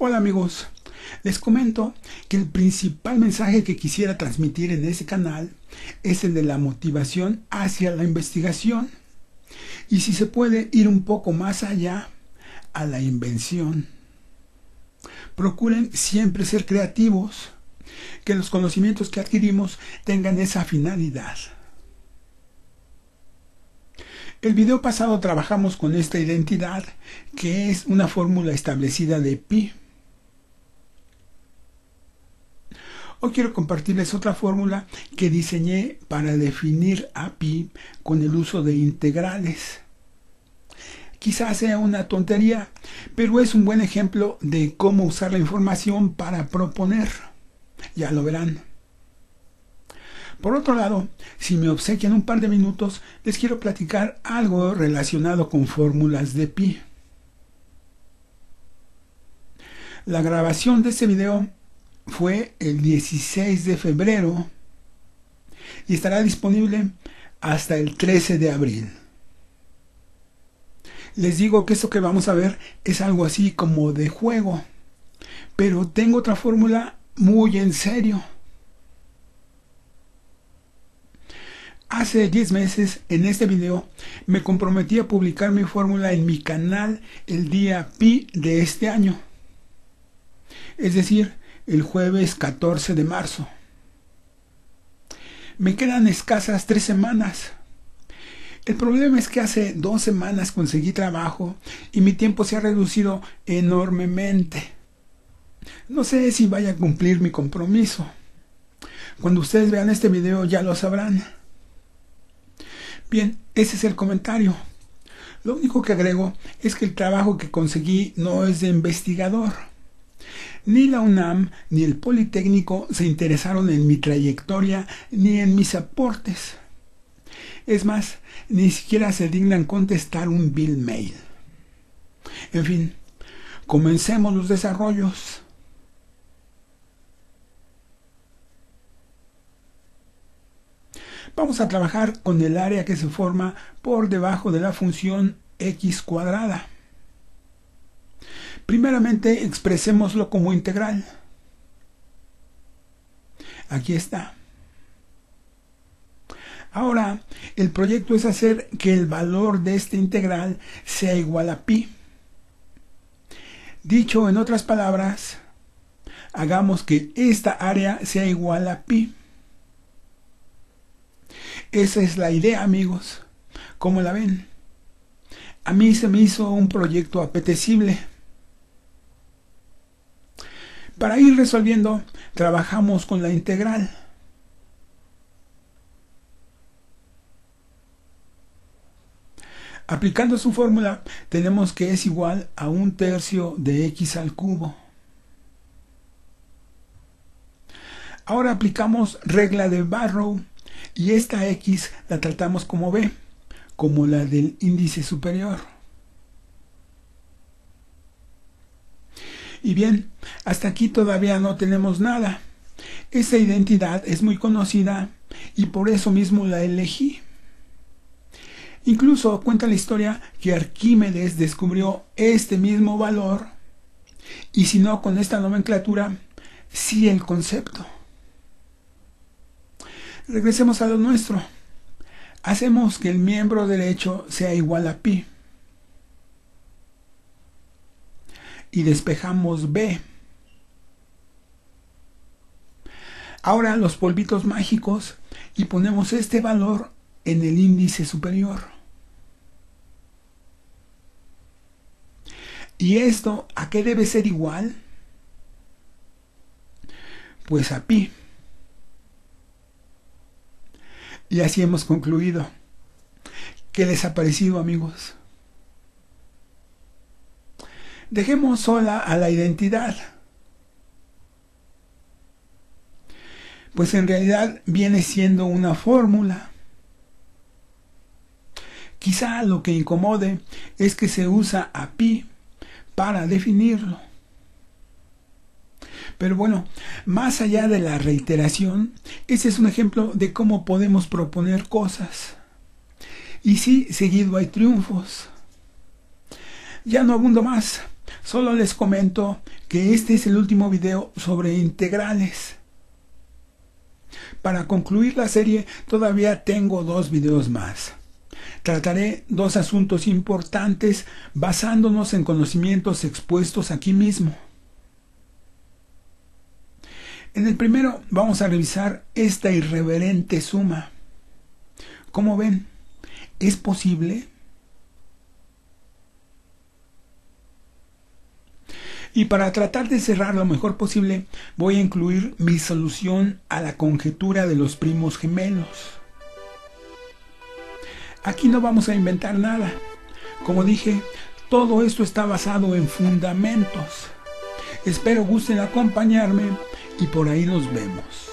Hola amigos, les comento que el principal mensaje que quisiera transmitir en este canal es el de la motivación hacia la investigación y si se puede ir un poco más allá a la invención. Procuren siempre ser creativos, que los conocimientos que adquirimos tengan esa finalidad. El video pasado trabajamos con esta identidad, que es una fórmula establecida de pi. Hoy quiero compartirles otra fórmula que diseñé para definir a pi con el uso de integrales. Quizás sea una tontería, pero es un buen ejemplo de cómo usar la información para proponer. Ya lo verán. Por otro lado, si me obsequian un par de minutos, les quiero platicar algo relacionado con fórmulas de pi. La grabación de este video fue el 16 de febrero y estará disponible hasta el 13 de abril. Les digo que esto que vamos a ver es algo así como de juego, pero tengo otra fórmula muy en serio. Hace 10 meses, en este video, me comprometí a publicar mi fórmula en mi canal el día pi de este año. Es decir, el jueves 14 de marzo. Me quedan escasas tres semanas. El problema es que hace dos semanas conseguí trabajo y mi tiempo se ha reducido enormemente. No sé si vaya a cumplir mi compromiso. Cuando ustedes vean este video ya lo sabrán. Bien, ese es el comentario. Lo único que agrego es que el trabajo que conseguí no es de investigador ni la UNAM ni el Politécnico se interesaron en mi trayectoria ni en mis aportes. Es más, ni siquiera se dignan contestar un bill mail. En fin, comencemos los desarrollos. Vamos a trabajar con el área que se forma por debajo de la función x cuadrada. Primeramente expresémoslo como integral. Aquí está. Ahora, el proyecto es hacer que el valor de este integral sea igual a pi. Dicho en otras palabras, hagamos que esta área sea igual a pi. Esa es la idea, amigos. ¿Cómo la ven? A mí se me hizo un proyecto apetecible. Para ir resolviendo, trabajamos con la integral. Aplicando su fórmula, tenemos que es igual a un tercio de x al cubo. Ahora aplicamos regla de Barrow y esta x la tratamos como b, como la del índice superior. Y bien, hasta aquí todavía no tenemos nada. Esta identidad es muy conocida y por eso mismo la elegí. Incluso cuenta la historia que Arquímedes descubrió este mismo valor y si no con esta nomenclatura, sí el concepto. Regresemos a lo nuestro. Hacemos que el miembro derecho sea igual a pi. Y despejamos B. Ahora los polvitos mágicos y ponemos este valor en el índice superior. ¿Y esto a qué debe ser igual? Pues a pi. Y así hemos concluido. ¿Qué les ha parecido amigos? Dejemos sola a la identidad. Pues en realidad viene siendo una fórmula. Quizá lo que incomode es que se usa a pi para definirlo. Pero bueno, más allá de la reiteración, ese es un ejemplo de cómo podemos proponer cosas. Y sí, seguido hay triunfos. Ya no abundo más. Solo les comento que este es el último video sobre integrales. Para concluir la serie todavía tengo dos videos más. Trataré dos asuntos importantes basándonos en conocimientos expuestos aquí mismo. En el primero vamos a revisar esta irreverente suma. ¿Cómo ven? ¿Es posible? Y para tratar de cerrar lo mejor posible, voy a incluir mi solución a la conjetura de los primos gemelos. Aquí no vamos a inventar nada. Como dije, todo esto está basado en fundamentos. Espero gusten acompañarme y por ahí nos vemos.